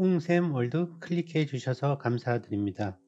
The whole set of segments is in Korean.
홍샘 월드 클릭해 주셔서 감사드립니다.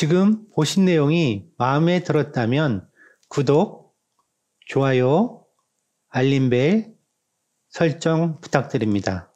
지금 보신 내용이 마음에 들었다면 구독, 좋아요, 알림벨 설정 부탁드립니다.